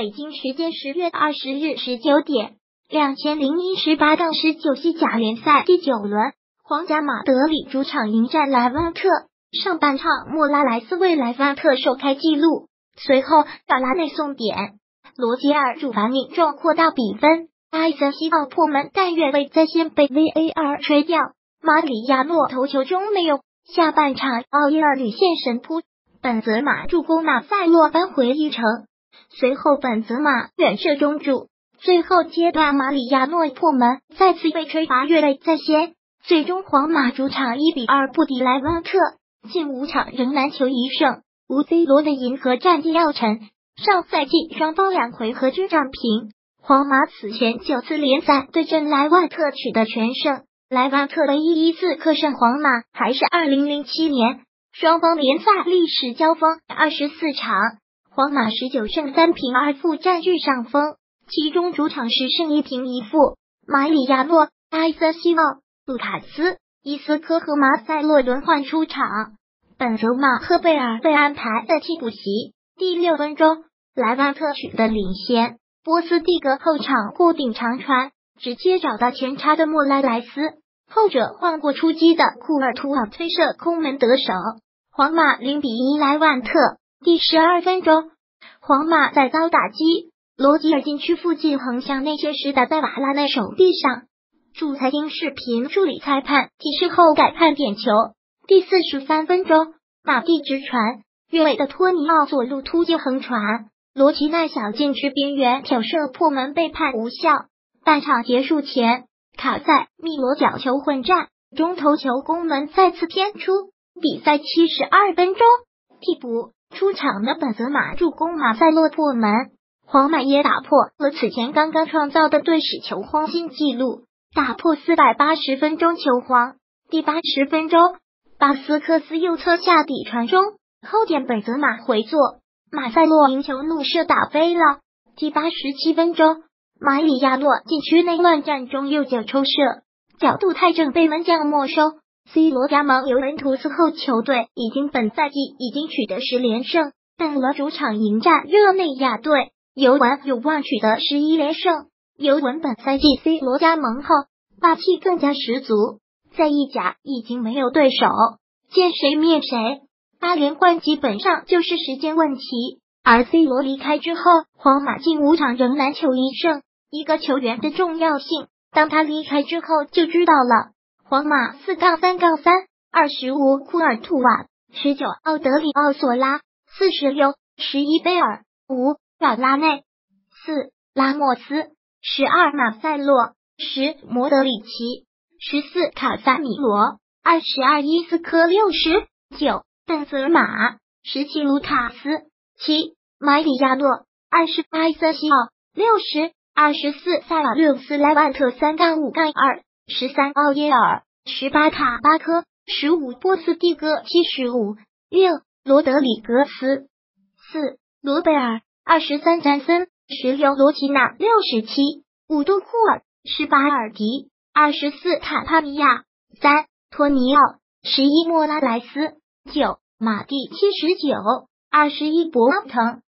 北京时间十月二十日十九点，两千零一十八杠十九西甲联赛第九轮，皇家马德里主场迎战莱万特。上半场，莫拉莱斯为莱万特首开纪录，随后法拉内送点，罗杰尔主罚命中扩大比分。埃森西奥破门，但越位在先被 VAR 吹掉。马里亚诺头球中没有。下半场，奥耶尔屡现神扑，本泽马助攻马塞洛扳回一城。随后，本泽马远射中柱。最后阶段，马里亚诺破门，再次被吹罚越位在先。最终，皇马主场一比二不敌莱万特，近五场仍难求一胜。无 C 罗的银河战绩要沉。上赛季双方两回合均战平。皇马此前九次联赛对阵莱万特取得全胜。莱万特唯一一次客胜皇马还是二零零七年，双方联赛历史交锋二十四场，皇马十九胜三平二负占据上风，其中主场十胜一平一负。马里亚诺、埃瑟西奥、卢卡斯、伊斯科和马塞洛轮换出场，本泽马赫贝尔被安排在替补席。第六分钟，莱万特取得领先，波斯蒂格后场过顶长传，直接找到前插的莫拉莱斯。后者换过出击的库尔图瓦推射空门得手，皇马零比一莱万特。第十二分钟，皇马再遭打击，罗吉尔禁区附近横向内切时打在瓦拉内手臂上，主裁听视频助理裁判提示后改判点球。第四十三分钟，马蒂直传越位的托尼奥左路突击横传，罗奇奈小禁区边缘挑射破门被判无效。半场结束前。卡塞米罗角球混战，中头球攻门再次偏出。比赛七十二分钟，替补出场的本泽马助攻马塞洛破门，皇马也打破了此前刚刚创造的队史球荒新纪录，打破四百八十分钟球荒。第八十分钟，巴斯克斯右侧下底传中，后点本泽马回做，马塞洛赢球怒射打飞了。第八十七分钟。马里亚诺禁区内乱战中右脚抽射，角度太正被门将没收。C 罗加盟尤文图斯后，球队已经本赛季已经取得十连胜，但罗主场迎战热内亚队，尤文有望取得十一连胜。尤文本赛季 C 罗加盟后，霸气更加十足，在意甲已经没有对手，见谁灭谁，八连冠基本上就是时间问题。而 C 罗离开之后，皇马近五场仍难求一胜。一个球员的重要性，当他离开之后就知道了。皇马四杠三杠三二十五库尔图瓦十九奥德里奥索拉四十六十一贝尔五瓦拉内四拉莫斯十二马塞洛十摩德里奇十四卡萨米罗二十二伊斯科六十九邓泽马十七卢卡斯七马里亚诺二十埃瑟西奥六十。二十四塞瓦略斯莱万特三杠五杠二十三奥耶尔十八卡巴科十五波斯蒂戈七十五六罗德里格斯四罗贝尔二十三詹森十六罗奇纳六十七五杜库尔十八尔迪二十四塔帕尼亚三托尼奥十一莫拉莱斯九马蒂七十九二十一博腾